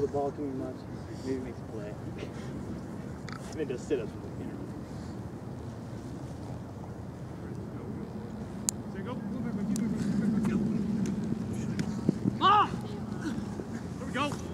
the ball too much. Maybe makes a play. and then does sit up. with the interval. Go.